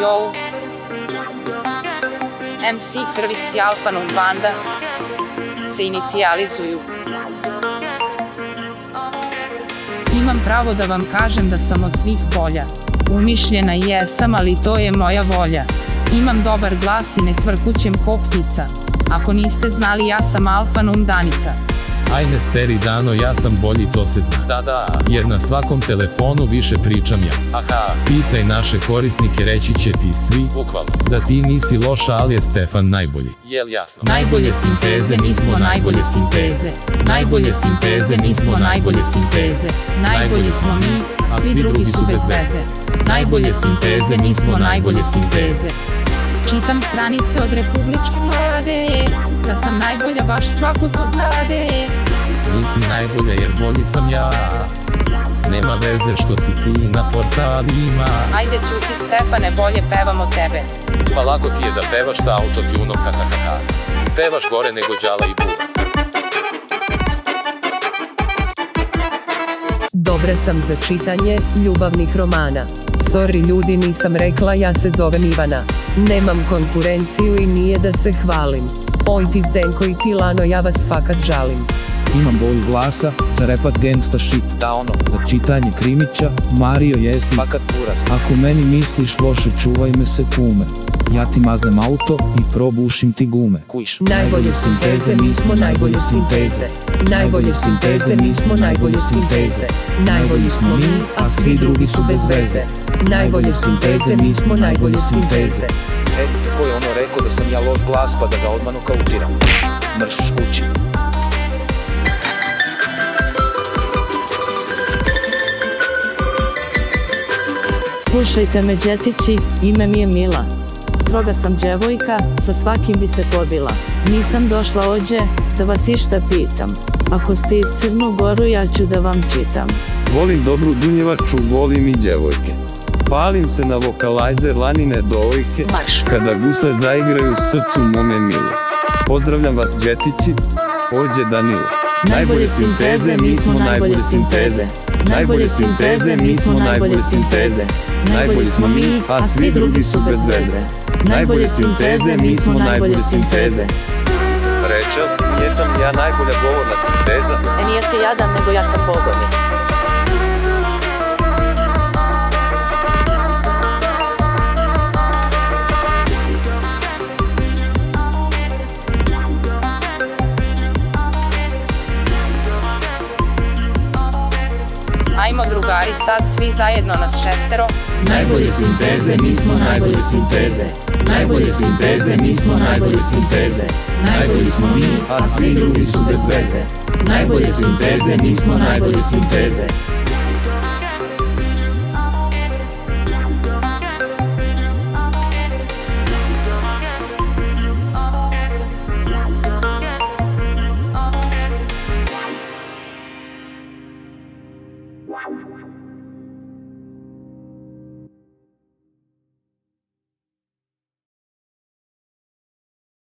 Yo. MC Hrvix i Alfanum Banda se inicijalizuju. Imam pravo da vam kažem da sam od svih bolja. Umišljena jesam, ali to je moja volja. Imam dobar glas i ne cvrkućem ko ptica. Ako niste znali ja sam Alfanum Danica. Ajme seri dano ja sam bolji to se zna Da, da, Jer na svakom telefonu više pričam ja aha, Pitaj naše korisnike reći će ti svi bukvalno. Da ti nisi loša ali je Stefan najbolji Jel jasno? Najbolje sinteze, mi smo najbolje sinteze. Najbolje sinteze, mi smo najbolje sinteze. Najbolji smo mi, a svi drugi su bez veze. Najbolje sinteze, mi smo najbolje sinteze. Čitam stranice od republičke vlade, da sam najbolja, baš svako to znade. Nisi najbolja jer bolji sam ja Nema veze što si ti na portalima Ajde čuti Stefane, bolje pevam od tebe. Pa lako ti je da pevaš sa autotunom kakakaka. Pevaš gore nego Đala i Buba. Dobra sam za čitanje ljubavnih romana. Sorry ljudi nisam rekla ja se zovem Ivana. Nemam konkurenciju i nije da se hvalim. Oj ti Zdenko i ti Lano ja vas fakat žalim. Imam boju glasa, za repat gangsta shit Da ono, Za čitanje krimića, Mario je fakat buras. Ako meni misliš loše, čuvaj me se kume Ja ti maznem auto i probušim ti gume Kujiš. Najbolje sinteze, mi smo najbolje sinteze. Najbolje sinteze, mi smo najbolje sinteze. Najbolji smo mi, a svi drugi su bez veze. Najbolje sinteze, mi smo najbolje sinteze. E, ko je ono rekao da sam ja loš glas pa da ga odmah nokautiram. Mrš kući. Slušajte me džetići, ime mi je Mila. Stroga sam djevojka, sa svakim bi se pobila. Nisam došla ođe, da vas išta pitam. Ako ste iz Crnu Goru, ja ću da vam čitam. Volim dobru dunjevaču, volim i djevojke. Palim se na vokalajzer lanine dojke, kada gusle zaigraju srcu mome milo. Pozdravljam vas džetići, ođe Danilo. Najbolje sinteze, mi smo najbolje sinteze. Najbolje sinteze, mi smo najbolje sinteze. Najbolji smo mi, a svi drugi su bez veze. Najbolje sinteze, mi smo najbolje sinteze. Rečel, jesam ja najbolja govorna sinteza. E nije se jadan, nego ja sam bogovi. Ajmo drugari sad svi zajedno nas šestero. Najbolje sinteze, mi smo najbolje sinteze. Najbolje sinteze, mi smo najbolje sinteze. Najbolji smo mi, a svi drugi su bez veze. Najbolje sinteze, mi smo najbolje sinteze.